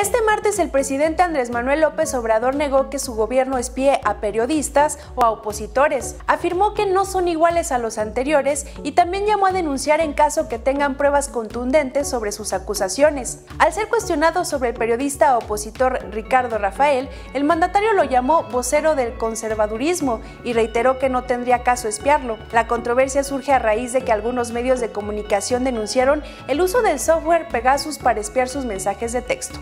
Este martes el presidente Andrés Manuel López Obrador negó que su gobierno espíe a periodistas o a opositores. Afirmó que no son iguales a los anteriores y también llamó a denunciar en caso que tengan pruebas contundentes sobre sus acusaciones. Al ser cuestionado sobre el periodista opositor Ricardo Rafael, el mandatario lo llamó vocero del conservadurismo y reiteró que no tendría caso espiarlo. La controversia surge a raíz de que algunos medios de comunicación denunciaron el uso del software Pegasus para espiar sus mensajes de texto.